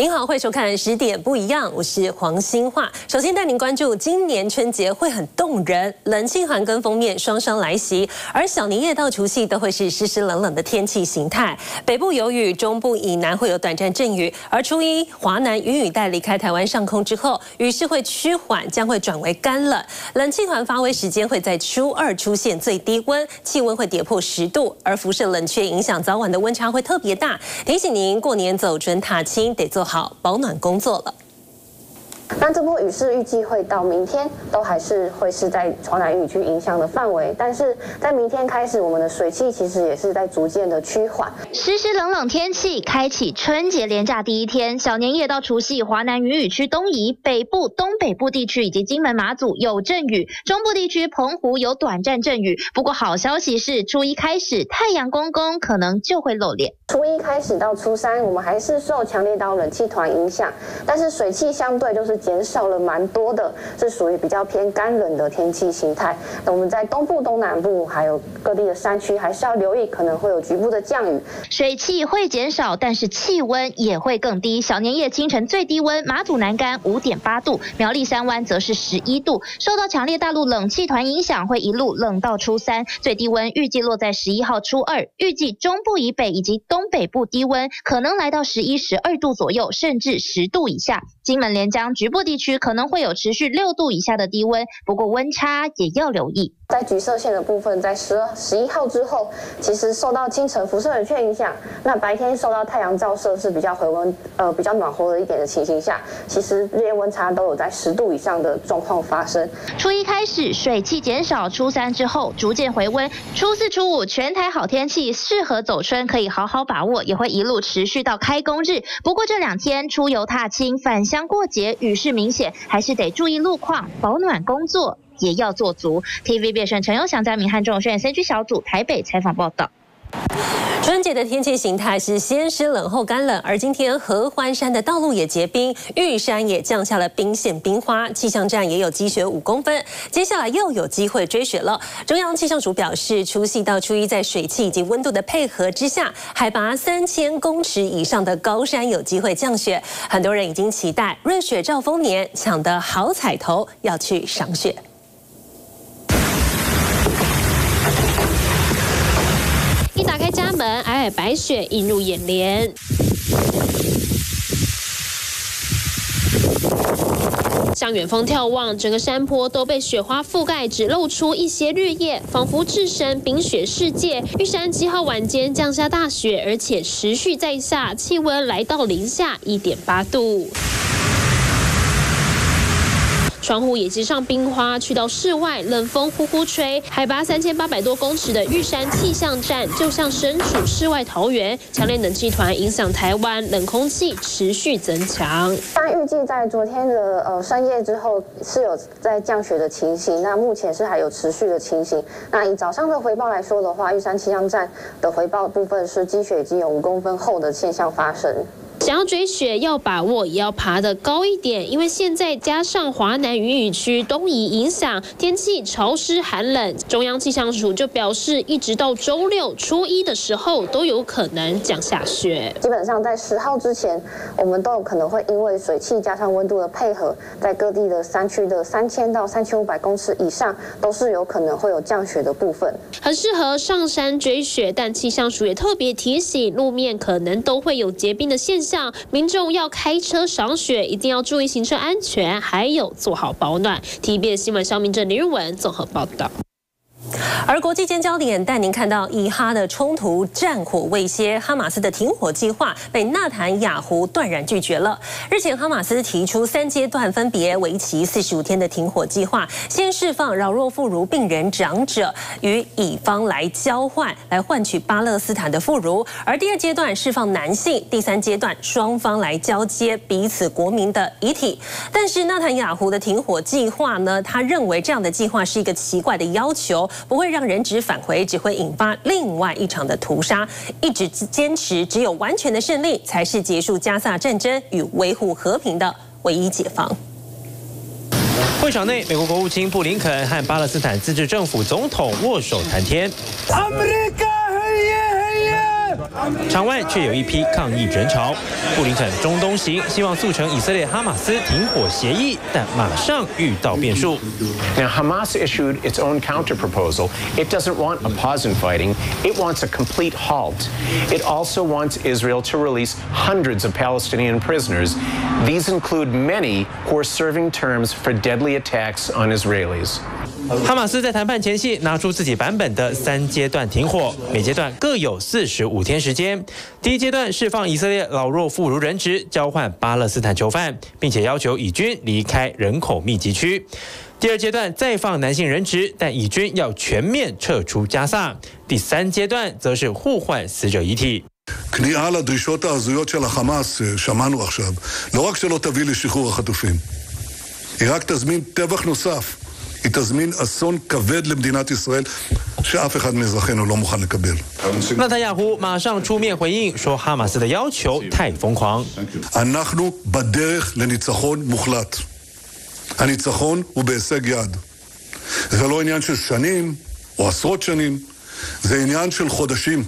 您好，欢迎收看十点不一样，我是黄兴化。首先带您关注，今年春节会很动人，冷气团跟封面双双来袭，而小年夜到除夕都会是湿湿冷冷的天气形态。北部有雨，中部以南会有短暂阵雨，而初一华南云雨带离开台湾上空之后，雨势会趋缓，将会转为干冷。冷气团发威时间会在初二出现最低温，气温会跌破十度，而辐射冷却影响早晚的温差会特别大，提醒您过年走春踏青得做。好保暖工作了。那这波雨势预计会到明天，都还是会是在华南雨区影响的范围。但是在明天开始，我们的水汽其实也是在逐渐的趋缓。湿湿冷冷天气，开启春节连假第一天，小年夜到除夕，华南雨雨区东移，北部、东北部地区以及金门、马祖有阵雨，中部地区澎湖有短暂阵雨。不过好消息是，初一开始太阳公公可能就会露脸。初一开始到初三，我们还是受强烈到冷气团影响，但是水汽相对就是减少了蛮多的，是属于比较偏干冷的天气形态。那我们在东部、东南部还有各地的山区，还是要留意可能会有局部的降雨。水汽会减少，但是气温也会更低。小年夜清晨最低温，马祖南干五点八度，苗栗三湾则是十一度。受到强烈大陆冷气团影响，会一路冷到初三，最低温预计落在十一号初二。预计中部以北以及东。东北部低温可能来到十一、十二度左右，甚至十度以下。金门、连江局部地区可能会有持续六度以下的低温，不过温差也要留意。在橘色线的部分，在十十一号之后，其实受到清晨辐射冷却影响，那白天受到太阳照射是比较回温，呃，比较暖和的一点的情形下，其实日夜温差都有在十度以上的状况发生。初一开始水汽减少，初三之后逐渐回温，初四、初五全台好天气，适合走春，可以好好把握，也会一路持续到开工日。不过这两天出游踏青、返乡过节，雨势明显，还是得注意路况，保暖工作。也要做足。TVB 选陈友祥在明汉中选三区小组台北采访报道。春节的天气形态是先湿冷后干冷，而今天合欢山的道路也结冰，玉山也降下了冰线冰花，气象站也有积雪五公分，接下来又有机会追雪了。中央气象署表示，除夕到初一在水汽以及温度的配合之下，海拔三千公尺以上的高山有机会降雪，很多人已经期待瑞雪兆丰年，抢得好彩头要去赏雪。一打开家门皑皑白雪映入眼帘，向远方眺望，整个山坡都被雪花覆盖，只露出一些绿叶，仿佛置身冰雪世界。玉山七号晚间降下大雪，而且持续在下，气温来到零下一点八度。窗户也积上冰花，去到室外，冷风呼呼吹。海拔三千八百多公尺的玉山气象站，就像身处世外桃源。强烈冷气团影响台湾，冷空气持续增强。但预计在昨天的呃深夜之后是有在降雪的情形，那目前是还有持续的情形。那以早上的回报来说的话，玉山气象站的回报部分是积雪已经有五公分厚的现象发生。想要追雪，要把握，也要爬得高一点，因为现在加上华南云雨区东移影响，天气潮湿寒冷。中央气象署就表示，一直到周六初一的时候都有可能降下雪。基本上在十号之前，我们都有可能会因为水汽加上温度的配合，在各地的山区的三千到三千五百公尺以上，都是有可能会有降雪的部分，很适合上山追雪。但气象署也特别提醒，路面可能都会有结冰的现象。民众要开车赏雪，一定要注意行车安全，还有做好保暖。TBS 新闻，肖明正、林日文综合报道。而国际间焦点带您看到以哈的冲突战火未歇，哈马斯的停火计划被纳坦雅胡断然拒绝了。日前，哈马斯提出三阶段，分别为期四十五天的停火计划，先释放老弱妇孺、病人、长者，与乙方来交换，来换取巴勒斯坦的妇孺；而第二阶段释放男性，第三阶段双方来交接彼此国民的遗体。但是纳坦雅胡的停火计划呢？他认为这样的计划是一个奇怪的要求。不会让人质返回，只会引发另外一场的屠杀。一直坚持，只有完全的胜利才是结束加萨战争与维护和平的唯一解放。会场内，美国国务卿布林肯和巴勒斯坦自治政府总统握手谈天。场外却有一批抗议人潮。布林肯中东行，希望促成以色列哈马斯停火协议，但马上遇到变数。Now Hamas issued its own counter proposal. It doesn't want a pause in fighting. It wants a complete halt. It also wants Israel to release hundreds of Palestinian prisoners. These include many who are serving terms for deadly attacks on Israelis. 哈马斯在谈判前夕拿出自己版本的三阶段停火，每阶段各有四十五天时间。第一阶段释放以色列老弱妇孺人质，交换巴勒斯坦囚犯，并且要求以军离开人口密集区。第二阶段再放男性人质，但以军要全面撤出加萨。第三阶段则是互换死者遗体。כניעה לדרישות ההזויות של החמאס, שמענו עכשיו, לא רק שלא תביא לשחרור החטופים, היא רק תזמין טבח נוסף. היא תזמין אסון כבד למדינת ישראל שאף אחד מאזרחינו לא מוכן לקבל. 纳塔亚胡马上出面回应说，哈马斯的要求太疯狂。 אנחנו בדרך לניצחון מוחלט. הניצחון הוא בהישג יד. זה לא עניין של שנים או עשרות שנים, זה עניין של חודשים.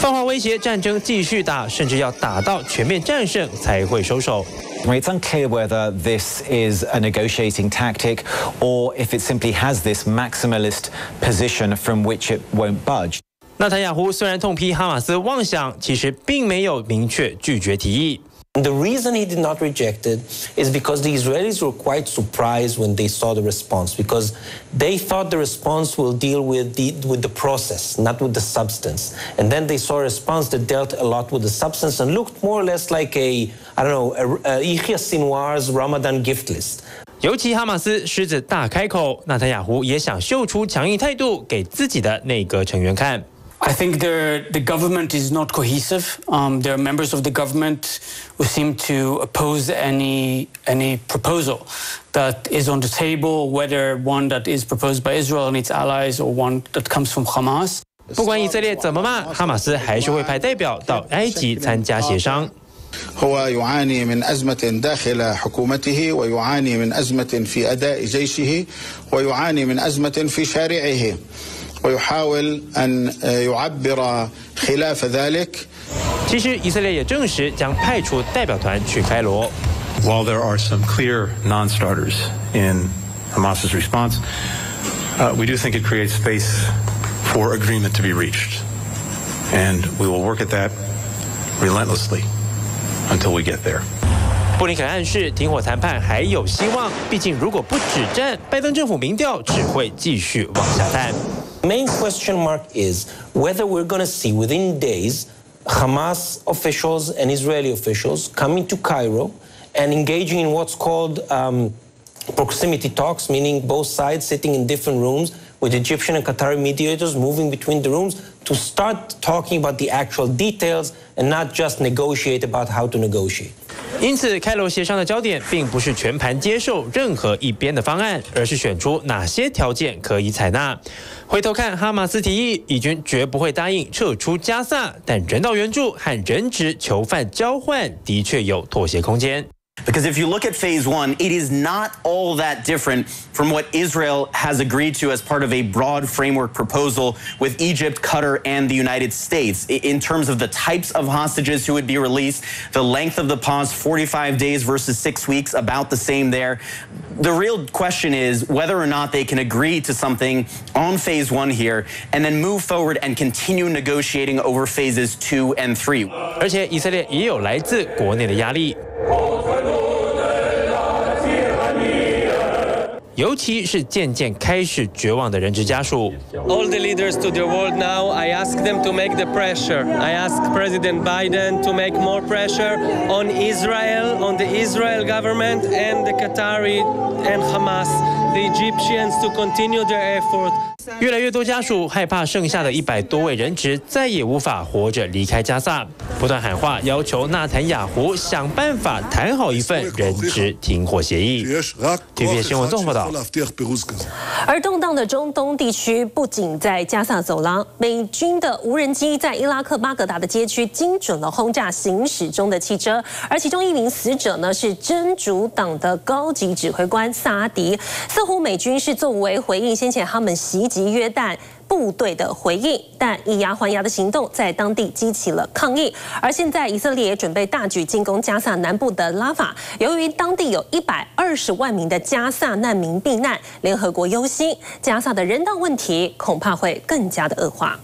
放话威胁战争继续打，甚至要打到全面战胜才会收手。 It's unclear whether this is a negotiating tactic or if it simply has this maximalist position from which it won't budge. 纳塔亚胡虽然痛批哈马斯妄想，其实并没有明确拒绝提议。 The reason he did not reject it is because the Israelis were quite surprised when they saw the response, because they thought the response will deal with the, with the process, not with the substance. And then they saw a response that dealt a lot with the substance and looked more or less like a, I don't know, a, a Yihya Sinwar's Ramadan gift list. 尤其哈马斯狮子大开口，纳塔亚胡也想秀出强硬态度给自己的内阁成员看。 I think the government is not cohesive. Um, there are members of the government who seem to oppose any any proposal that is on the table, whether one that is proposed by Israel and its allies or one that comes from Hamas. 不管以色列怎么骂，哈马斯还是会派代表到埃及参加协商。 هو يعاني من أزمة داخل حكومته ويعاني من أزمة في أداء جيشه ويعاني من أزمة في شارعه ويحاول أن يعبر خلاف ذلك 其实以色列也证实将派出代表团去开罗。 While there are some clear non-starters in Hamas's response, uh, we do think it creates space for agreement to be reached, and we will work at that relentlessly until we get there. 布林肯暗示停火谈判还有希望，毕竟如果不止战，拜登政府民调只会继续往下探。 Main question mark is whether we're going to see within days Hamas officials and Israeli officials coming to Cairo and engaging in what's called um, proximity talks, meaning both sides sitting in different rooms with Egyptian and Qatari mediators moving between the rooms to start talking about the actual details and not just negotiate about how to negotiate. 因此，开罗协商的焦点并不是全盘接受任何一边的方案，而是选出哪些条件可以采纳。回头看哈马斯提议，以军绝不会答应撤出加萨，但人道援助和人质囚犯交换的确有妥协空间。Because if you look at phase one, it is not all that different from what Israel has agreed to as part of a broad framework proposal with Egypt, Qatar, and the United States. In terms of the types of hostages who would be released, the length of the pause, 45 days versus six weeks, about the same there. The real question is whether or not they can agree to something on phase one here and then move forward and continue negotiating over phases two and three. 而且以色列也有来自国内的压力。 尤其是渐渐开始绝望的人质家属。All the leaders to the world now, I ask them to make the pressure. I ask President Biden to make more pressure on Israel, on the Israel government and the Qatari and Hamas, the Egyptians to continue their effort. 越来越多家属害怕剩下的一百多位人质再也无法活着离开加萨，不断喊话要求纳坦雅胡想办法谈好一份人质停火协议。TVB 新闻综合报道。而动荡的中东地区不仅在加萨走廊，美军的无人机在伊拉克巴格达的街区精准的轰炸行驶中的汽车，而其中一名死者呢是真主党的高级指挥官萨迪。似乎美军是作为回应先前他们袭及约旦。部队的回应，但以牙还牙的行动在当地激起了抗议。而现在以色列也准备大举进攻加萨南部的拉法，由于当地有一百二十万名的加萨难民避难，联合国忧心加萨的人道问题恐怕会更加的恶化。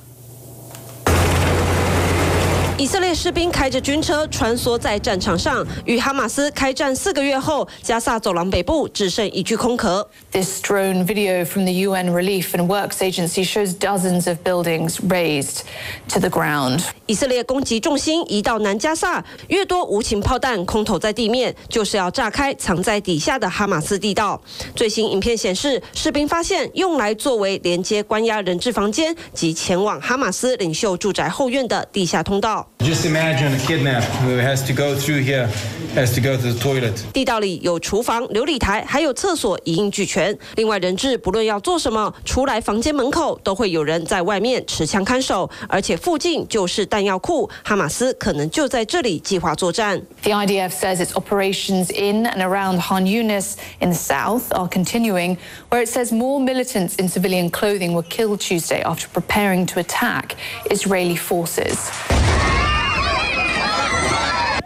以色列士兵开着军车穿梭在战场上，与哈马斯开战四个月后，加萨走廊北部只剩一具空壳。This drone video from the UN Relief and Works Agency shows dozens of buildings razed to the ground. 以色列攻击重心移到南加萨，越多无情炮弹空投在地面，就是要炸开藏在底下的哈马斯地道。最新影片显示，士兵发现用来作为连接关押人质房间及前往哈马斯领袖住宅后院的地下通道。Just imagine a kidnap who has to go through here, has to go to the toilet. 地道里有厨房、琉璃台，还有厕所，一应俱全。另外，人质不论要做什么，出来房间门口都会有人在外面持枪看守，而且附近就是弹药库，哈马斯可能就在这里计划作战。The IDF says its operations in and around Han Yunis in the south are continuing, where it says more militants in civilian clothing were killed Tuesday after preparing to attack Israeli forces.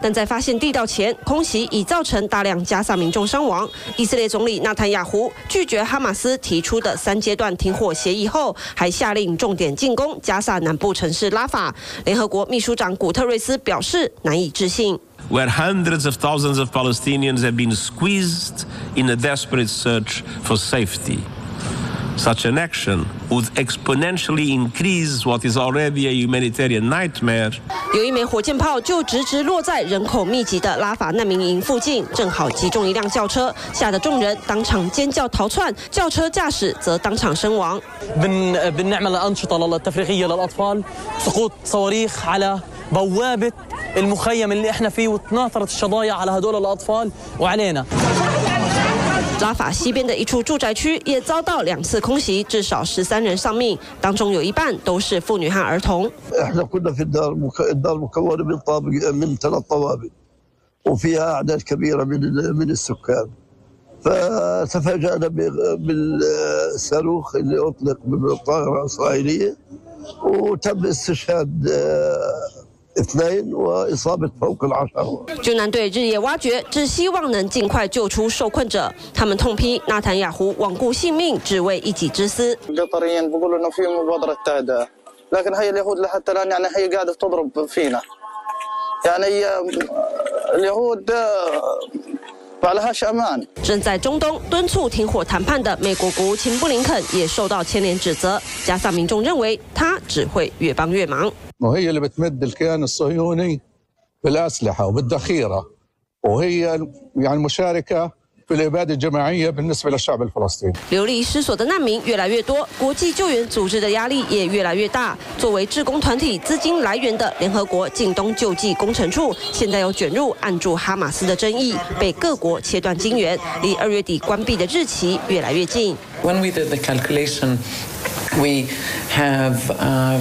但在发现地道前，空袭已造成大量加萨民众伤亡。以色列总理纳坦雅胡拒绝哈马斯提出的三阶段停火协议后，还下令重点进攻加萨南部城市拉法。联合国秘书长古特瑞斯表示难以置信。Where hundreds of thousands of Palestinians have been squeezed in a desperate search for safety. Such an action would exponentially increase what is already a humanitarian nightmare. 有一枚火箭炮就直直落在人口密集的拉法难民营附近，正好击中一辆轿车，吓得众人当场尖叫逃窜，轿车驾驶则当场身亡。بنعمل أنشطة تفريغية للأطفال سقوط صواريخ على بوابة المخيم اللي احنا فيه وتناثرت الشظايا على هدول الأطفال وعلينا 拉法西边的一处住宅区也遭到两次空袭，至少十三人丧命，当中有一半都是妇女和儿童。احنا كنا في الدار الدار مكونه من طابق من ثلاث طوابق وفيها اعداد كبيره من من السكان فتفاجأنا بالصاروخ اللي اطلق من الطائره الاسرائيليه وتم استشهاد 救难队日夜挖掘，只希望能尽快救出受困者。他们痛批纳坦雅胡罔顾性命，只为一己之私。لكن هي اليهود لحتى الان يعني هي قاعده تضرب فينا يعني اليهود 正在中东敦促停火谈判的美国国务卿布林肯也受到牵连指责。加萨民众认为他只会越帮越忙。流离失所的难民越来越多，国际救援组织的压力也越来越大。作为志工团体资金来源的联合国近东救济工程处，现在又卷入按住哈马斯的争议，被各国切断金源，离二月底关闭的日期越来越近。When we did the calculation, we have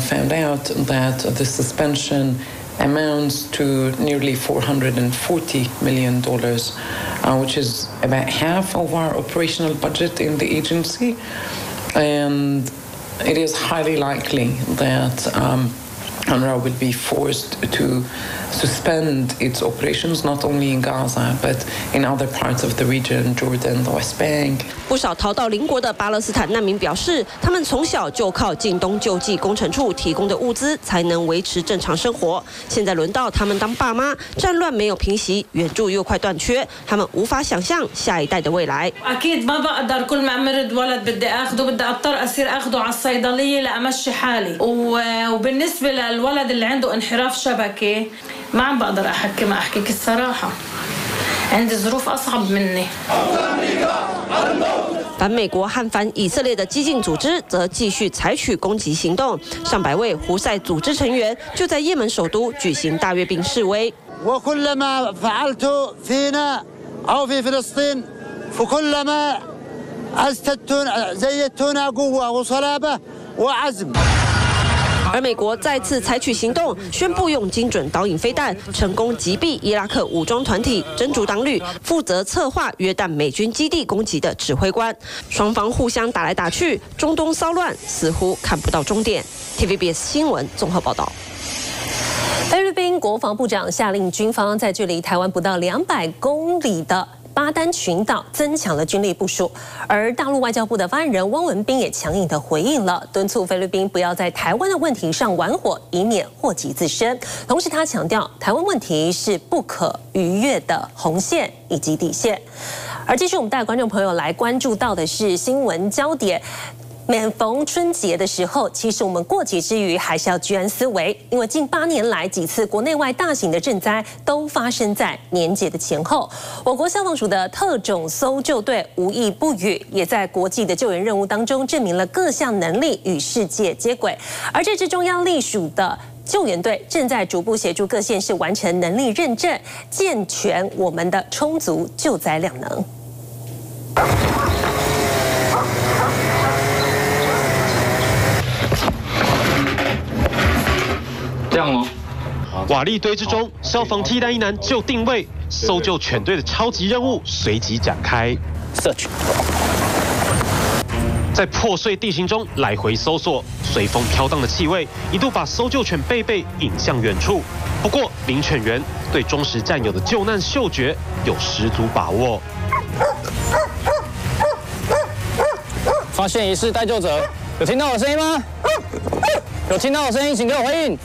found out that the suspension. Amounts to nearly $440 million, uh, which is about half of our operational budget in the agency. And it is highly likely that um, UNRWA will be forced to suspend its operations not only in Gaza but in other parts of the region, Jordan, the West Bank. 不少逃到邻国的巴勒斯坦难民表示，他们从小就靠近东救济工程处提供的物资才能维持正常生活。现在轮到他们当爸妈，战乱没有平息，援助又快断缺，他们无法想象下一代的未来。أكيد ما بقدر كل ما مرض ولد بدي أخده بدي أضطر أصير أخده على الصيدلية لأمشي حالي وبالنسبة للولد اللي عنده انحراف شبكي ما عم بقدر أحكي ما أحكيك الصراحة عندي ظروف أصعب مني 反美国和反以色列的激进组织则继续采取攻击行动，上百位胡塞组织成员就在也门首都举行大阅兵示威。وكلما فعلت فينا أو في فلسطين فكلما أزددتنا زيدتنا قوة وصلابة وعزم 而美国再次采取行动，宣布用精准导引飞弹成功击毙伊拉克武装团体真主党旅负责策划约旦美军基地攻击的指挥官。双方互相打来打去，中东骚乱似乎看不到终点。TVBS 新闻综合报道。菲律宾国防部长下令军方在距离台湾不到两百公里的巴丹群岛增强了军力部署，而大陆外交部的发言人汪文斌也强硬的回应了，敦促菲律宾不要在台湾的问题上玩火，以免祸及自身。同时，他强调台湾问题是不可逾越的红线以及底线。而继续，我们带观众朋友来关注到的是新闻焦点。每逢春节的时候，其实我们过节之余还是要居安思危，因为近八年来几次国内外大型的震灾都发生在年节的前后。我国消防署的特种搜救队无一不语，也在国际的救援任务当中证明了各项能力与世界接轨。而这支中央隶属的救援队正在逐步协助各县市完成能力认证，健全我们的充足救灾量能。这样哦。瓦砾堆之中，消防替代一男就定位，搜救犬队的超级任务随即展开。Search。在破碎地形中来回搜索，随风飘荡的气味一度把搜救犬贝贝引向远处。不过，领犬员对忠实战友的救难嗅觉有十足把握。发现疑似待救者，有听到我声音吗？有听到我声音，请给我回应。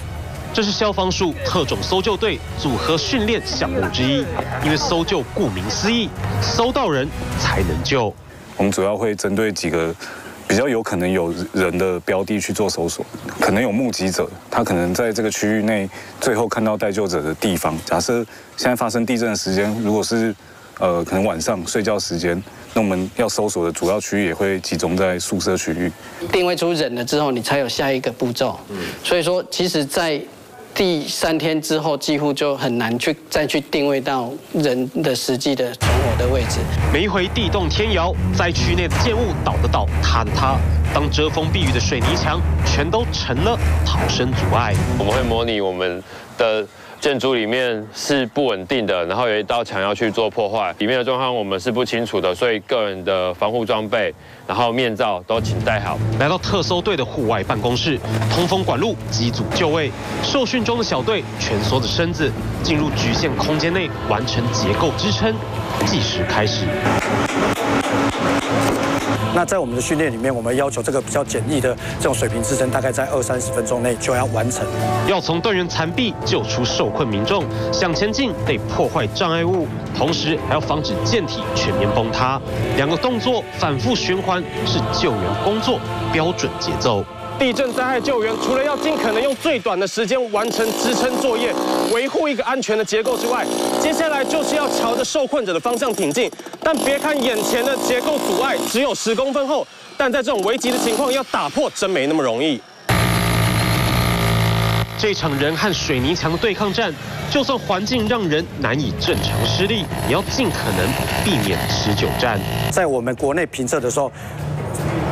这是消防署特种搜救队组合训练项目之一，因为搜救顾名思义，搜到人才能救。我们主要会针对几个比较有可能有人的标的去做搜索，可能有目击者，他可能在这个区域内最后看到待救者的地方。假设现在发生地震的时间，如果是呃可能晚上睡觉时间，那我们要搜索的主要区域也会集中在宿舍区域。定位出人了之后，你才有下一个步骤。所以说，其实，在第三天之后，几乎就很难去再去定位到人的实际的存活的位置。每一回地动天摇，灾区内的建物倒的倒，塌的塌，当遮风避雨的水泥墙全都成了逃生阻碍。我们会模拟我们的建筑里面是不稳定的，然后有一道墙要去做破坏，里面的状况我们是不清楚的，所以个人的防护装备，然后面罩都请戴好。来到特搜队的户外办公室，通风管路机组就位，受训中的小队蜷缩着身子，进入局限空间内完成结构支撑，计时开始。那在我们的训练里面，我们要求这个比较简易的这种水平支撑，大概在二三十分钟内就要完成。要从断垣残壁救出受困民众，想前进得破坏障碍物，同时还要防止舰体全面崩塌。两个动作反复循环，是救援工作标准节奏。地震灾害救援除了要尽可能用最短的时间完成支撑作业，维护一个安全的结构之外，接下来就是要朝着受困者的方向挺进。但别看眼前的结构阻碍只有十公分厚，但在这种危急的情况要打破真没那么容易。这场人和水泥墙的对抗战，就算环境让人难以正常施力，也要尽可能避免持久战。在我们国内评测的时候。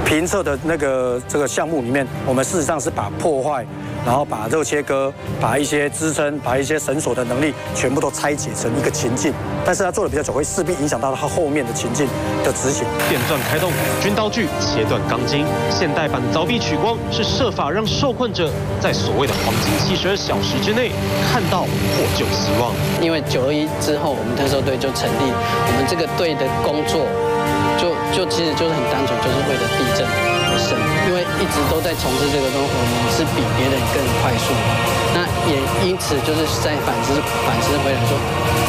评测的那个这个项目里面，我们事实上是把破坏，然后把肉切割，把一些支撑，把一些绳索的能力全部都拆解成一个情境。但是它做的比较久，会势必影响到它后面的情境的执行。电钻开动，军刀具切断钢筋。现代版凿壁取光是设法让受困者在所谓的黄金七十二小时之内看到获救希望。因为九二一之后，我们特搜队就成立，我们这个队的工作。就就其实就是很单纯，就是为了地震而生。因为一直都在从事这个东西，我们是比别人更快速。那也因此就是在反思反思回来说，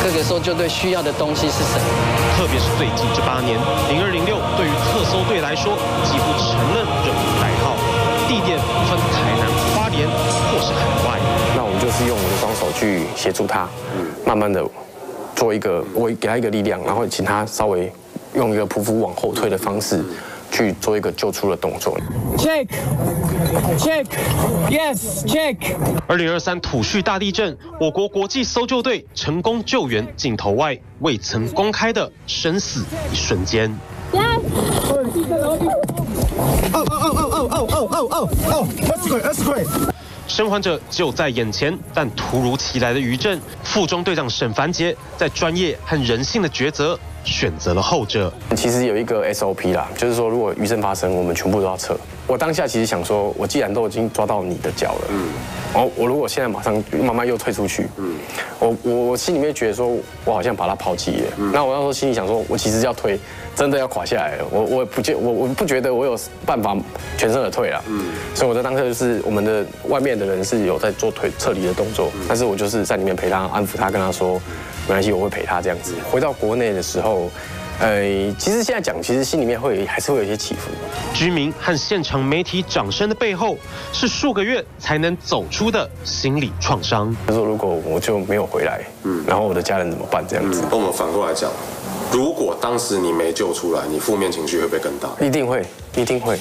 各个搜救队需要的东西是什么？特别是最近这八年，零二零六对于特搜队来说，几乎成了任务代号。地点分台南、花莲或是海外。那我们就是用我们的双手去协助他，慢慢的做一个，我给他一个力量，然后请他稍微。用一个匍匐往后退的方式去做一个救出的动作。Check, check, yes, check。二零二三土叙大地震，我国国际搜救队成功救援镜头外未曾公开的生死一瞬间。哦哦哦哦哦哦哦哦哦！Earthquake, earthquake。生还者就在眼前，但突如其来的余震，副中队长沈凡杰在专业和人性的抉择，选择了后者。其实有一个 SOP 啦，就是说如果余震发生，我们全部都要撤。我当下其实想说，我既然都已经抓到你的脚了，嗯，然后我如果现在马上慢慢又退出去，嗯，我我我心里面觉得说，我好像把他抛弃了。那我那时候心里想说，我其实要退，真的要垮下来了。我我不觉我我不觉得我有办法全身而退了，嗯，所以我在当下就是我们的外面的人是有在做退撤离的动作，但是我就是在里面陪他安抚他，跟他说没关系，我会陪他这样子。回到国内的时候。呃，其实现在讲，其实心里面会还是会有一些起伏。居民和现场媒体掌声的背后，是数个月才能走出的心理创伤。他说如果我就没有回来，嗯，然后我的家人怎么办？这样子。那我们反过来讲，如果当时你没救出来，你负面情绪会不会更大？一定会，一定会，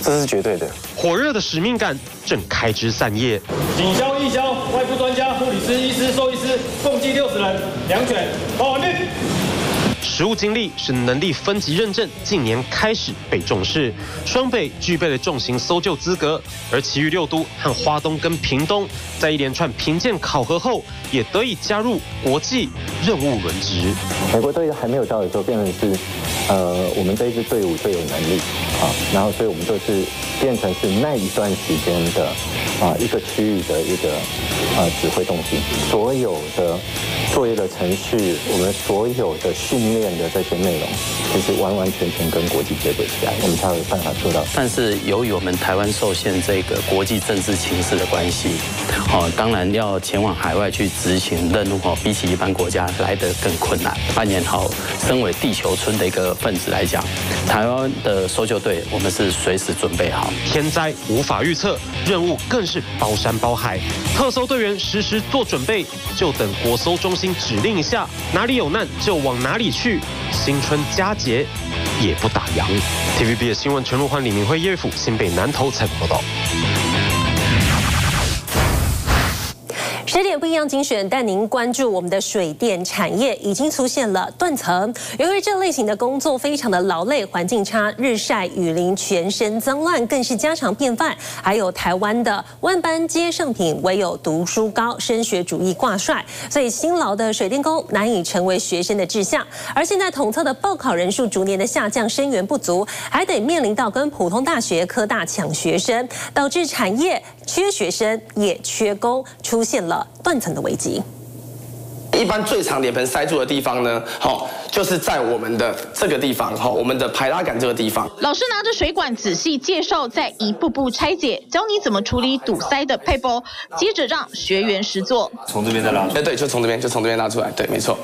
这是绝对的。火热的使命感正开枝散叶。警消、义消、外部专家、护理师、医师、兽医师，共计六十人，两卷，好，完毕。实务经历是能力分级认证，近年开始被重视。双北具备了重型搜救资格，而其余六都和花东跟屏东，在一连串评鉴考核后，也得以加入国际任务轮值。美国队还没有到的时候，变成是，呃，我们这一支队伍最有能力啊，然后所以我们就是变成是那一段时间的啊一个区域的一个呃指挥中心，所有的作业的程序，我们所有的训。练的这些内容，其实完完全全跟国际接轨起来，我们才有办法做到。但是由于我们台湾受限这个国际政治情势的关系，哦，当然要前往海外去执行任务哦，比起一般国家来得更困难。扮演好身为地球村的一个分子来讲，台湾的搜救队我们是随时准备好。天灾无法预测，任务更是包山包海，特搜队员实时做准备，就等国搜中心指令一下，哪里有难就往哪里去。新春佳节也不打烊。TVB 的新闻陈如欢、李明辉、叶府新北南投采访报道。十点不一样精选带您关注我们的水电产业已经出现了断层。由于这类型的工作非常的劳累，环境差，日晒雨淋，全身脏乱更是家常便饭。还有台湾的万般皆上品，唯有读书高，升学主义挂帅，所以辛劳的水电工难以成为学生的志向。而现在统测的报考人数逐年的下降，生源不足，还得面临到跟普通大学、科大抢学生，导致产业缺学生也缺工，出现了。断层的危机。一般最常脸盆塞住的地方呢，好，就是在我们的这个地方，好，我们的排拉杆这个地方。老师拿着水管仔细介绍，再一步步拆解，教你怎么处理堵塞的配波，接着让学员实做。从这边再拉，哎，对，就从这边，就从这边拉出来，对，没错。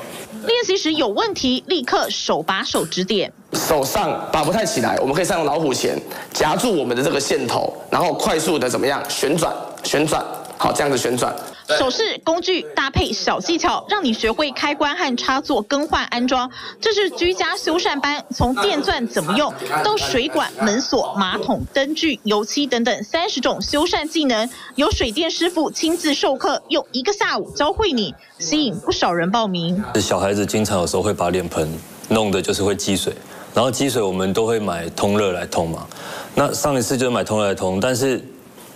练习时有问题，立刻手把手指点。手上把不太起来，我们可以善用老虎钳夹住我们的这个线头，然后快速的怎么样旋转，旋转，好，这样子旋转。手势工具搭配小技巧，让你学会开关和插座更换安装。这是居家修缮班，从电钻怎么用，到水管、门锁、马桶、灯具、油漆等等三十种修缮技能，由水电师傅亲自授课，用一个下午教会你，吸引不少人报名。小孩子经常有时候会把脸盆弄的就是会积水，然后积水我们都会买通热来通嘛。那上一次就是买通热来通，但是。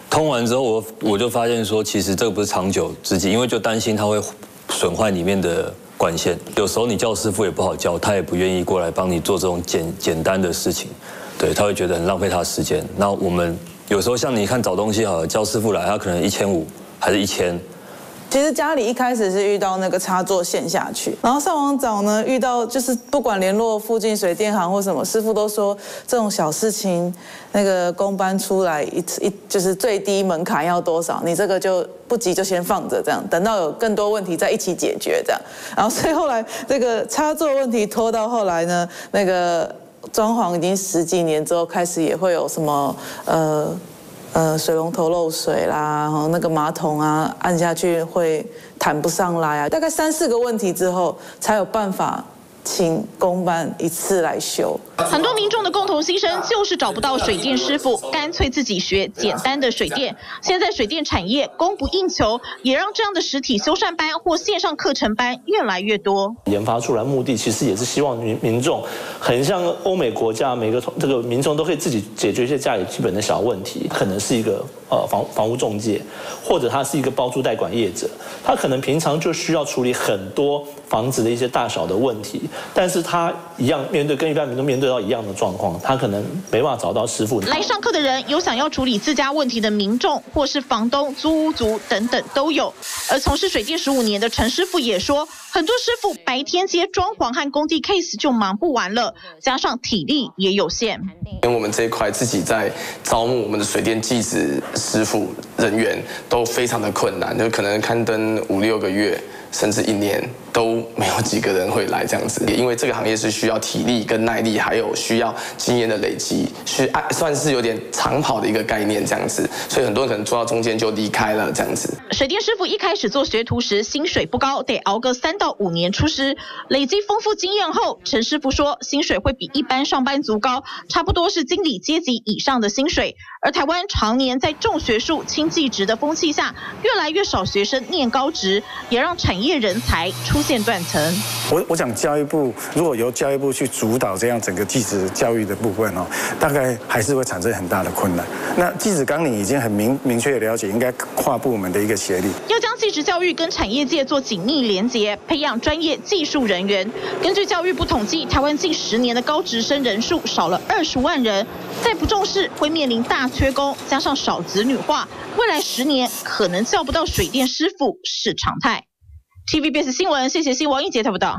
通完之后，我我就发现说，其实这个不是长久之计，因为就担心它会损坏里面的管线。有时候你叫师傅也不好叫，他也不愿意过来帮你做这种简简单的事情，对他会觉得很浪费他的时间。那我们有时候像你看找东西好了，叫师傅来，他可能一千五还是一千。其实家里一开始是遇到那个插座陷下去，然后上网找呢，遇到就是不管联络附近水电行或什么师傅都说这种小事情，那个工班出来一次一就是最低门槛要多少，你这个就不急就先放着这样，等到有更多问题再一起解决这样。然后所以后来这个插座问题拖到后来呢，那个装潢已经十几年之后开始也会有什么呃。呃，水龙头漏水啦，然后那个马桶啊，按下去会弹不上来啊，大概三四个问题之后，才有办法请公班一次来修。很多民众的共同心声就是找不到水电师傅，干脆自己学简单的水电。现在水电产业供不应求，也让这样的实体修缮班或线上课程班越来越多。研发出来目的其实也是希望民民众，很像欧美国家，每个这个民众都可以自己解决一些家里基本的小问题，可能是一个呃房房屋中介，或者他是一个包租代管业者，他可能平常就需要处理很多房子的一些大小的问题，但是他一样面对跟一般民众面对到一样的状况，他可能没办法找到师傅。来上课的人有想要处理自家问题的民众，或是房东、租屋族等等都有。而从事水电十五年的陈师傅也说，很多师傅白天接装潢和工地 case 就忙不完了，加上体力也有限。因为我们这一块自己在招募我们的水电技职师傅人员都非常的困难，就可能刊登五六个月，甚至一年都没有几个人会来这样子。也因为这个行业是需要体力跟耐力，还有需要经验的累积，是按算是有点长跑的一个概念这样子，所以很多人可能做到中间就离开了这样子。水电师傅一开始做学徒时薪水不高，得熬个三到五年出师，累积丰富经验后，陈师傅说薪水会比一般上班族高，差不多是经理阶级以上的薪水。而台湾常年在重学术轻技职的风气下，越来越少学生念高职，也让产业人才出现断层。我我想教育部如果由教育部去主导这样整个技职教育的部分哦，大概还是会产生很大的困难。那技职纲领已经很明明确的了解，应该跨部门的一个协力。要将技职教育跟产业界做紧密连结，培养专业技术人员。根据教育部统计，台湾近十年的高职生人数少了二十万人，再不重视会面临大缺工，加上少子女化，未来十年可能叫不到水电师傅是常态。TVBS 新闻，谢谢新王一杰台报道。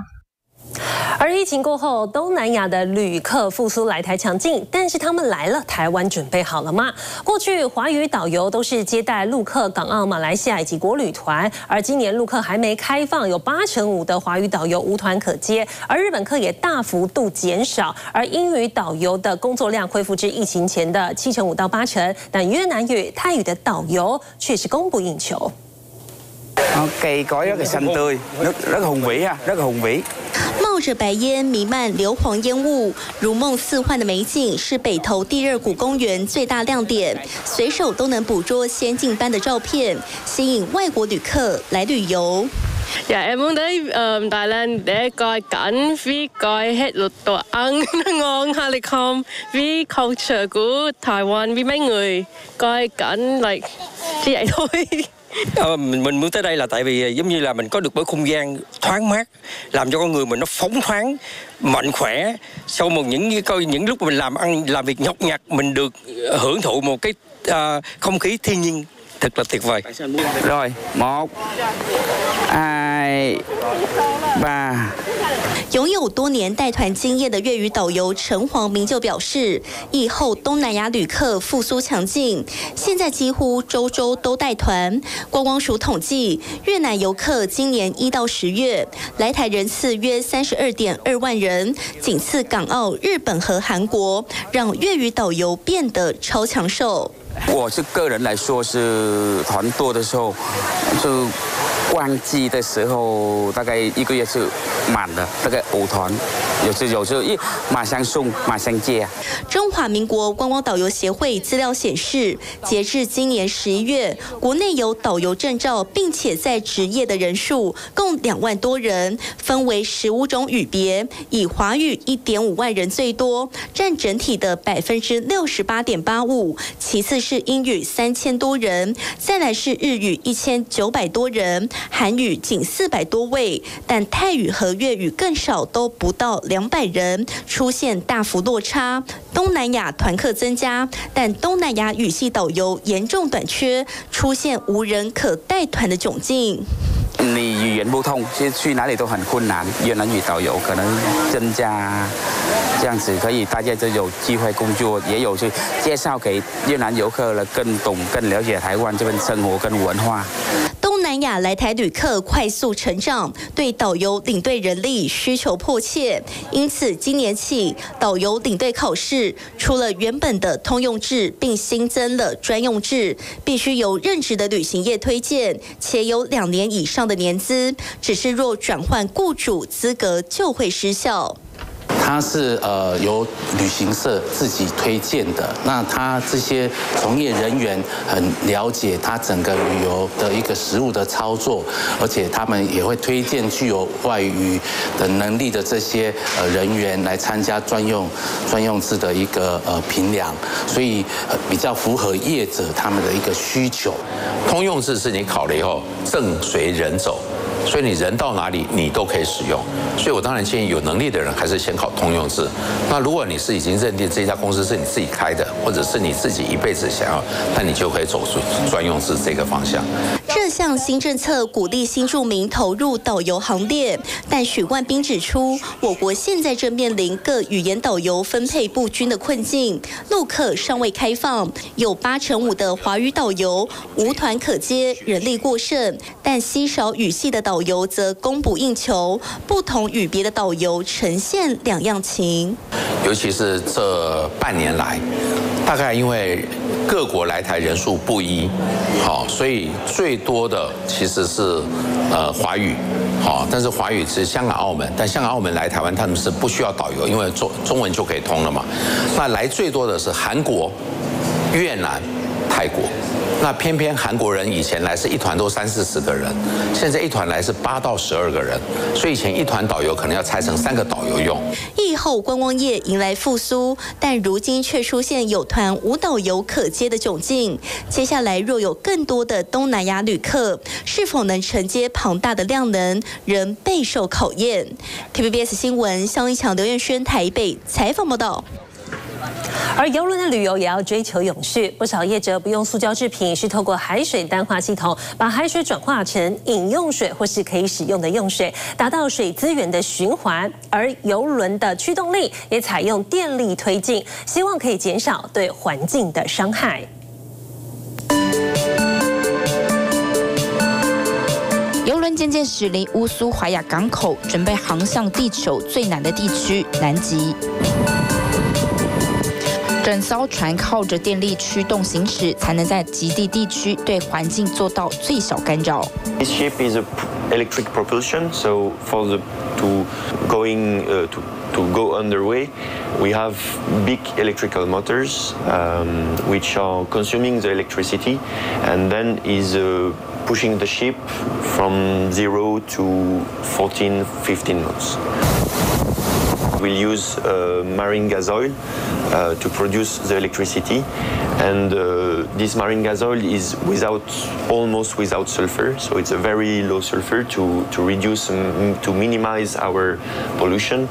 而疫情过后，东南亚的旅客复苏来台强劲，但是他们来了，台湾准备好了吗？过去华语导游都是接待陆客港澳、马来西亚以及国旅团，而今年陆客还没开放，有八成五的华语导游无团可接，而日本客也大幅度减少，而英语导游的工作量恢复至疫情前的七成五到八成，但越南语、泰语的导游却是供不应求。Cây cối rất là xanh tươi, rất rất hùng vĩ ha, rất là hùng vĩ. 冒着白烟弥漫硫磺烟雾，如梦似幻的美景是北投第二谷公园最大亮点，随手都能捕捉仙境般的照片，吸引外国旅客来旅游。Dạ em muốn tới um, Đài Loan để coi cảnh với coi hết luật đồ ăn nó ngon hay là không với culture của Loan với mấy người coi cảnh like chỉ vậy thôi à, mình mình muốn tới đây là tại vì à, giống như là mình có được bởi không gian thoáng mát làm cho con người mình nó phóng thoáng mạnh khỏe. Sau một những cái coi những lúc mình làm ăn làm việc nhọc nhặt mình được ờ, hưởng thụ một cái à, không khí thiên nhiên thật là tuyệt vời rồi một hai ba 拥有多年带团经验的粤语导游陈黄明就表示，以后东南亚旅客复苏强劲，现在几乎周周都带团。观光署统计，越南游客今年一到十月来台人次约三十二点二万人，仅次港澳、日本和韩国，让粤语导游变得超强手。我是个人来说是团多的时候，就旺季的时候大概一个月是满的，大概五团，有时有时候一马上送马上接啊。中华民国观光导游协会资料显示，截至今年十一月，国内有导游证照并且在职业的人数共两万多人，分为十五种语别，以华语一点五万人最多，占整体的百分之六十八点八五。其次是英语三千多人，再来是日语一千九百多人，韩语仅四百多位，但泰语和粤语更少，都不到两百人，出现大幅落差。东南亚团客增加，但东南亚语系导游严重短缺，出现无人可带团的窘境。你语言不通，其实去哪里都很困难。越南语导游可能增加，这样子可以大家都有机会工作，也有去介绍给越南游客了，更懂、更了解台湾这边生活跟文化。东南亚来台旅客快速成长，对导游领队人力需求迫切，因此今年起导游领队考试除了原本的通用制，并新增了专用制，必须由任职的旅行业推荐，且有两年以上的年资。只是若转换雇主资格，就会失效。它是呃由旅行社自己推荐的，那他这些从业人员很了解他整个旅游的一个实务的操作，而且他们也会推荐具有外语的能力的这些呃人员来参加专用专用制的一个呃评量，所以比较符合业者他们的一个需求。通用制是你考了以后，正随人走。所以你人到哪里，你都可以使用。所以我当然建议有能力的人还是先考通用制。那如果你是已经认定这家公司是你自己开的，或者是你自己一辈子想要，那你就可以走出专用制这个方向。这项新政策鼓励新住民投入导游行列，但许万斌指出，我国现在正面临各语言导游分配不均的困境，陆客尚未开放，有八成五的华语导游无团可接，人力过剩，但稀少语系的导导游则供不应求，不同语别的导游呈现两样情。尤其是这半年来，大概因为各国来台人数不一，好，所以最多的其实是呃华语，好，但是华语是香港、澳门，但香港、澳门来台湾他们是不需要导游，因为中中文就可以通了嘛。那来最多的是韩国、越南、泰国。那偏偏韩国人以前来是一团都三四十个人，现在一团来是八到十二个人，所以以前一团导游可能要拆成三个导游用。疫后观光业迎来复苏，但如今却出现有团无导游可接的窘境。接下来若有更多的东南亚旅客，是否能承接庞大的量能，仍备受考验。TVBS 新闻肖一强、刘彦轩台北采访报道。而游轮的旅游也要追求永续，不少业者不用塑胶制品，是透过海水淡化系统，把海水转化成饮用水或是可以使用的用水，达到水资源的循环。而游轮的驱动力也采用电力推进，希望可以减少对环境的伤害。游轮渐渐驶离乌苏怀亚港口，准备航向地球最南的地区南极。整艘船靠着电力驱动行驶，才能在极地地区对环境做到最小干扰。This ship is a electric propulsion, so for the to going uh, to to go underway, we have big electrical motors um, which are consuming the electricity, and then is uh, pushing the ship from zero to 14, 15 knots. We'll use uh, marine gas oil uh, to produce the electricity, and uh, this marine gas oil is without, almost without sulfur, so it's a very low sulfur to, to reduce, um, to minimize our pollution.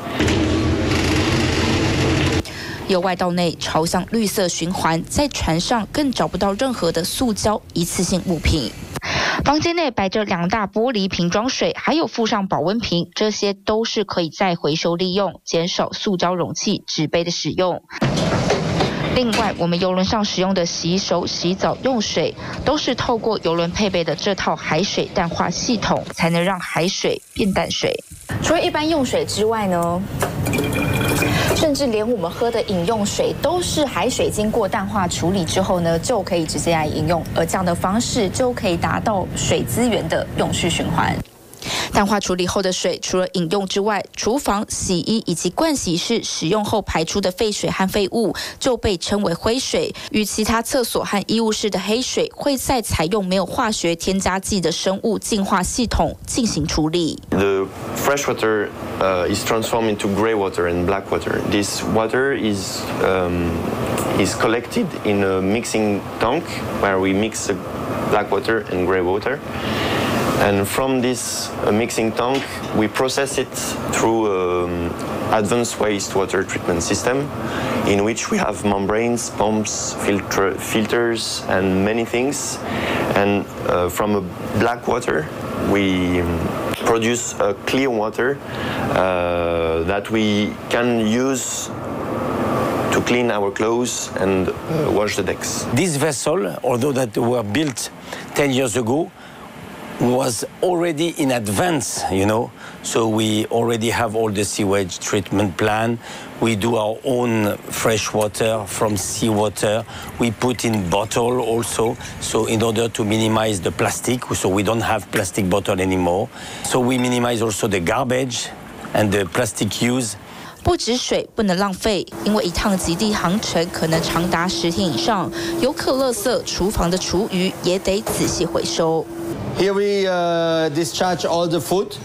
由外到内朝向绿色循环，在船上更找不到任何的塑胶一次性物品。 房间内摆着两大玻璃瓶装水，还有附上保温瓶，这些都是可以再回收利用，减少塑胶容器、纸杯的使用。另外，我们游轮上使用的洗手、洗澡用水，都是透过游轮配备的这套海水淡化系统，才能让海水变淡水。除了一般用水之外呢，甚至连我们喝的饮用水都是海水经过淡化处理之后呢，就可以直接来饮用，而这样的方式就可以达到水资源的永续循环。淡化处理后的水，除了饮用之外，厨房、洗衣以及盥洗室使用后排出的废水和废物就被称为灰水。与其他厕所和医务室的黑水，会再采用没有化学添加剂的生物净化系统进行处理。The fresh water uh, is transformed into grey water and black water. This water is um, is collected in a mixing tank where we mix the black water and grey water. And from this uh, mixing tank, we process it through um, advanced wastewater treatment system, in which we have membranes, pumps, filter, filters, and many things. And uh, from a black water, we produce a clear water uh, that we can use to clean our clothes and uh, wash the decks. This vessel, although that were built 10 years ago, was already in advance, you know. So we already have all the sewage treatment plan. We do our own fresh water from seawater. We put in bottle also, so in order to minimize the plastic, so we don't have plastic bottle anymore. So we minimize also the garbage and the plastic use. 不止水不能浪费，因为一趟极地航程可能长达十天以上，游客垃圾、厨房的厨余也得仔细回收。 Here we uh, discharge all the food.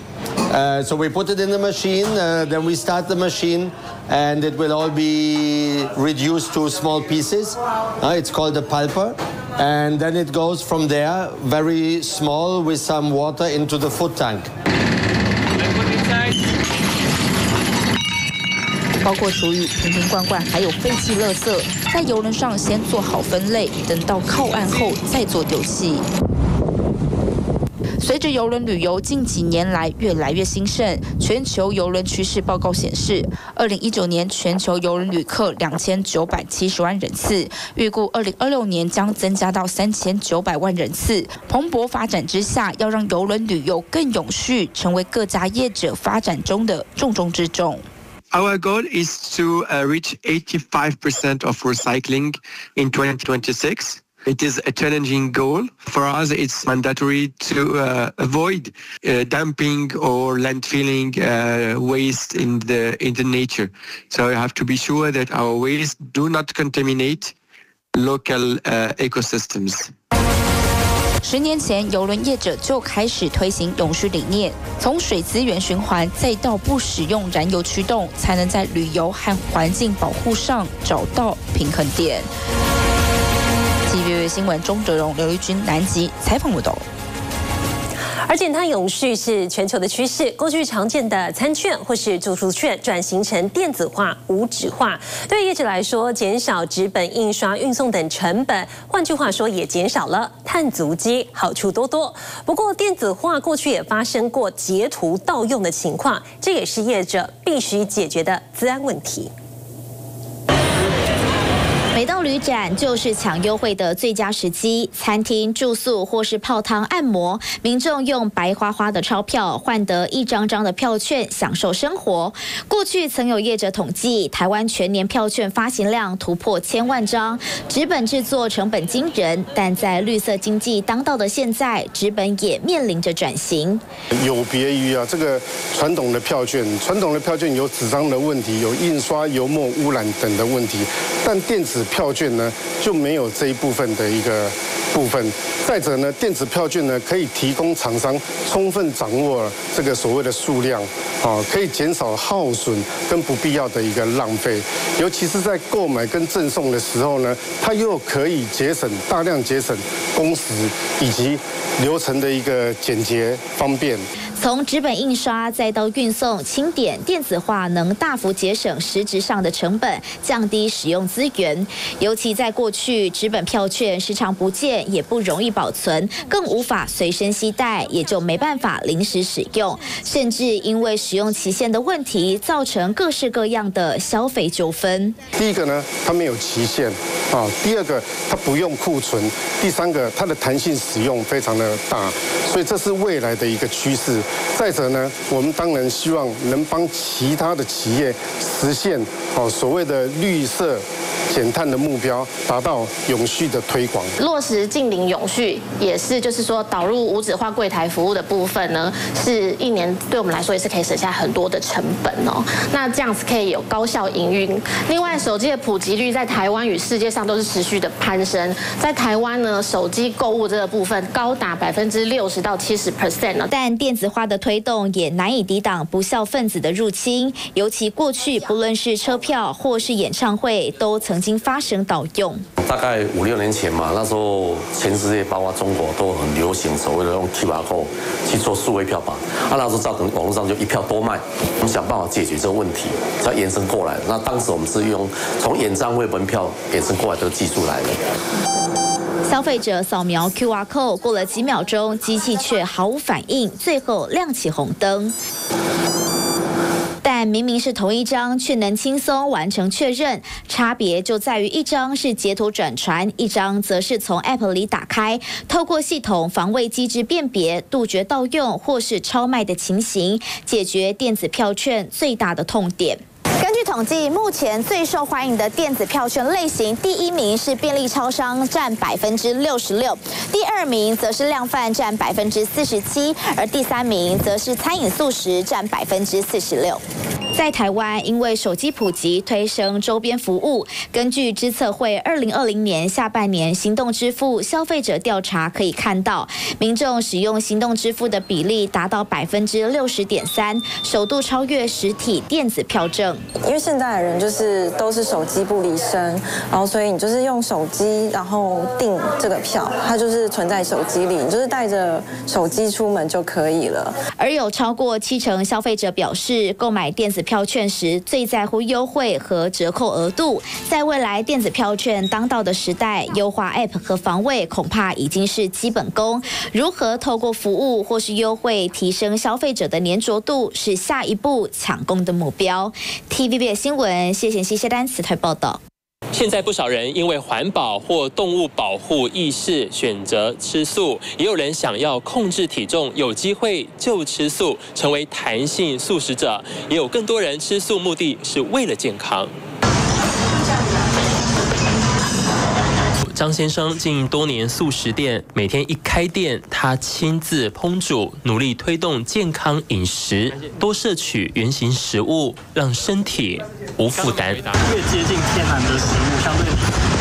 Uh, so we put it in the machine, uh, then we start the machine, and it will all be reduced to small pieces. Uh, it's called a pulper. And then it goes from there, very small, with some water into the food tank. 包括厨余、瓶瓶罐罐，还有废弃垃圾，在游轮上先做好分类，等到靠岸后再做丢弃。 随着邮轮旅游近几年来越来越兴盛，全球邮轮趋势报告显示，二零一九年全球邮轮旅客两千九百七十万人次，预估二零二六年将增加到三千九百万人次。蓬勃发展之下，要让邮轮旅游更永续，成为各家业者发展中的重中之重。Our goal is to reach 85% of recycling in 2026. It is a challenging goal. For us, it's mandatory to uh, avoid uh, dumping or landfilling uh, waste in the in the nature. So you have to be sure that our waste do not contaminate local ecosystems. 十年前，邮轮业者就开始推行永续理念，从水资源循环，再到不使用燃油驱动，才能在旅游和环境保护上找到平衡点。 新闻钟哲荣、刘丽君南极采访报道。而减碳永续是全球的趋势。过去常见的餐券或是住宿券转型成电子化、无纸化，对业者来说，减少纸本印刷、运送等成本。换句话说，也减少了碳足迹，好处多多。不过，电子化过去也发生过截图盗用的情况，这也是业者必须解决的资安问题。每到旅展就是抢优惠的最佳时机，餐厅、住宿或是泡汤、按摩，民众用白花花的钞票换得一张张的票券，享受生活。过去曾有业者统计，台湾全年票券发行量突破千万张，纸本制作成本惊人。但在绿色经济当道的现在，纸本也面临着转型。有别于啊这个传统的票券，传统的票券有纸张的问题，有印刷油墨污染等的问题，但电子票券呢就没有这一部分的一个部分。再者呢，电子票券呢可以提供厂商充分掌握这个所谓的数量，啊，可以减少耗损跟不必要的一个浪费。尤其是在购买跟赠送的时候呢，它又可以节省大量节省工时以及流程的一个简洁方便。从纸本印刷再到运送、清点、电子化，能大幅节省实质上的成本，降低使用资源。尤其在过去，纸本票券时常不见，也不容易保存，更无法随身携带，也就没办法临时使用，甚至因为使用期限的问题，造成各式各样的消费纠纷。第一个呢，它没有期限啊；第二个，它不用库存；第三个，它的弹性使用非常的大，所以这是未来的一个趋势。再者呢，我们当然希望能帮其他的企业实现哦所谓的绿色。减碳的目标达到永续的推广，落实近零永续也是，就是说导入无纸化柜台服务的部分呢，是一年对我们来说也是可以省下很多的成本哦。那这样子可以有高效营运。另外，手机的普及率在台湾与世界上都是持续的攀升。在台湾呢，手机购物这个部分高达百分之六十到七十 percent 呢。但电子化的推动也难以抵挡不孝分子的入侵，尤其过去不论是车票或是演唱会，都曾。经发生盗用，大概五六年前嘛，那时候全世界包括中国都很流行所谓的用 QR code 去做数位票吧，啊，那时候造成网络上就一票多卖。我们想办法解决这个问题，才延伸过来。那当时我们是用从演唱会门票延伸过来这个技术来的。消费者扫描 QR code 过了几秒钟，机器却毫无反应，最后亮起红灯。但明明是同一张，却能轻松完成确认，差别就在于一张是截图转传，一张则是从 App 里打开，透过系统防卫机制辨别，杜绝盗用或是超卖的情形，解决电子票券最大的痛点。根据统计，目前最受欢迎的电子票券类型，第一名是便利超商，占百分之六十六；第二名则是量贩，占百分之四十七；而第三名则是餐饮素食，占百分之四十六。在台湾，因为手机普及，推升周边服务。根据知策会二零二零年下半年行动支付消费者调查可以看到，民众使用行动支付的比例达到百分之六十点三，首度超越实体电子票证。因为现在的人就是都是手机不离身，然后所以你就是用手机，然后订这个票，它就是存在手机里，你就是带着手机出门就可以了。而有超过七成消费者表示，购买电子票券时最在乎优惠和折扣额度。在未来电子票券当道的时代，优化 App 和防卫恐怕已经是基本功。如何透过服务或是优惠提升消费者的粘着度，是下一步抢攻的目标。TVB 新闻谢谢西谢单词台报道。现在不少人因为环保或动物保护意识选择吃素，也有人想要控制体重，有机会就吃素，成为弹性素食者。也有更多人吃素目的是为了健康。张先生经营多年素食店，每天一开店，他亲自烹煮，努力推动健康饮食，多摄取原形食物，让身体无负担。越接近天然的食物，相对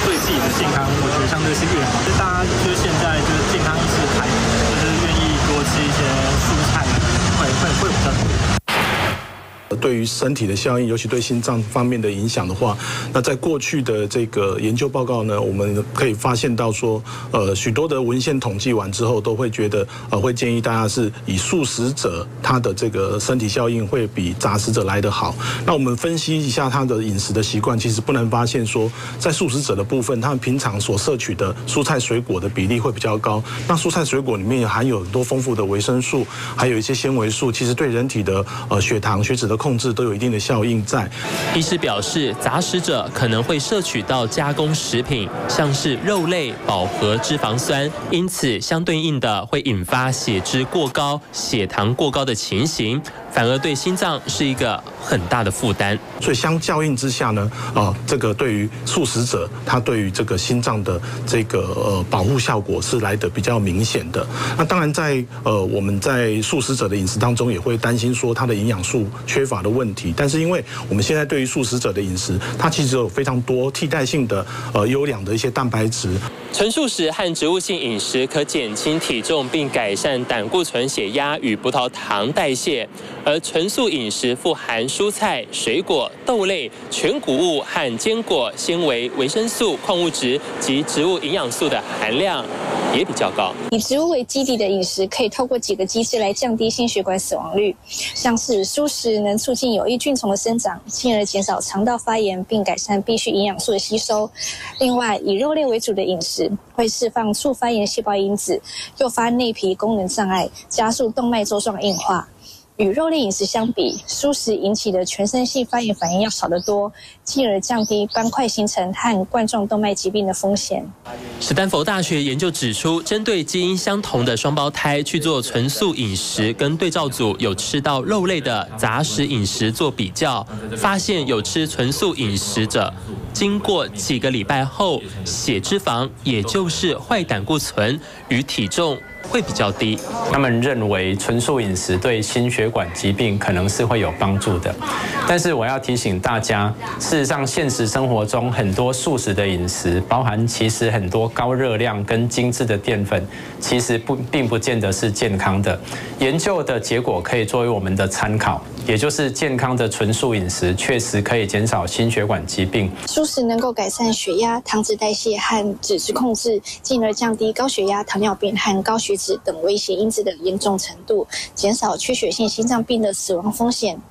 对自己的健康，我觉得相对是越好。就大家就是现在就是健康意识开，就是愿意多吃一些蔬菜，会会会比较多。对于身体的效应，尤其对心脏方面的影响的话，那在过去的这个研究报告呢，我们可以发现到说，呃，许多的文献统计完之后，都会觉得，呃，会建议大家是以素食者他的这个身体效应会比杂食者来得好。那我们分析一下他的饮食的习惯，其实不难发现说，在素食者的部分，他们平常所摄取的蔬菜水果的比例会比较高。那蔬菜水果里面含有很多丰富的维生素，还有一些纤维素，其实对人体的呃血糖、血脂的控控制都有一定的效应在。医师表示，杂食者可能会摄取到加工食品，像是肉类饱和脂肪酸，因此相对应的会引发血脂过高、血糖过高的情形，反而对心脏是一个很大的负担。所以相较应之下呢，啊，这个对于素食者，他对于这个心脏的这个呃保护效果是来的比较明显的。那当然在呃我们在素食者的饮食当中，也会担心说他的营养素缺乏的问题。但是因为我们现在对于素食者的饮食，它其实有非常多替代性的呃优良的一些蛋白质。纯素食和植物性饮食可减轻体重，并改善胆固醇、血压与葡萄糖代谢。而纯素饮食富含蔬菜、水果、豆类、全谷物和坚果，纤维、维生素、矿物质及植物营养素的含量也比较高。以植物为基底的饮食，可以透过几个机制来降低心血管死亡率，像是素食能促进有益菌丛的生长，进而减少肠道发炎，并改善必需营养素的吸收。另外，以肉类为主的饮食会释放促发炎细胞因子，诱发内皮功能障碍，加速动脉粥状硬化。与肉类饮食相比，素食引起的全身性发炎反应要少得多，进而降低斑块形成和冠状动脉疾病的风险。史丹佛大学研究指出，针对基因相同的双胞胎去做纯素饮食，跟对照组有吃到肉类的杂食饮食做比较，发现有吃纯素饮食者，经过几个礼拜后，血脂肪，也就是坏胆固醇与体重。会比较低。他们认为纯素饮食对心血管疾病可能是会有帮助的，但是我要提醒大家，事实上现实生活中很多素食的饮食，包含其实很多高热量跟精致的淀粉，其实不并不见得是健康的。研究的结果可以作为我们的参考，也就是健康的纯素饮食确实可以减少心血管疾病。素食能够改善血压、糖脂代谢和脂质控制，进而降低高血压、糖尿病和高血脂。等危险因子的严重程度，减少缺血性心脏病的死亡风险。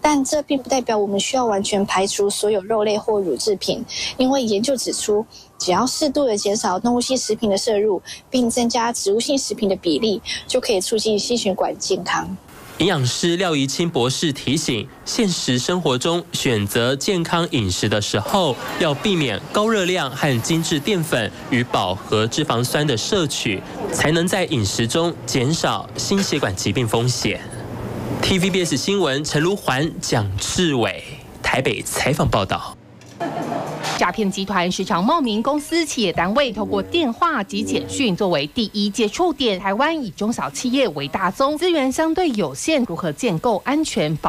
但这并不代表我们需要完全排除所有肉类或乳制品，因为研究指出，只要适度的减少动物性食品的摄入，并增加植物性食品的比例，就可以促进心血管健康。营养师廖怡清博士提醒，现实生活中选择健康饮食的时候，要避免高热量和精致淀粉与饱和脂肪酸的摄取，才能在饮食中减少心血管疾病风险。TVBS 新闻陈如环、蒋志伟台北采访报道。诈骗集团时常冒名公司、企业单位，透过电话及简讯作为第一接触点。台湾以中小企业为大宗，资源相对有限，如何建构安全保？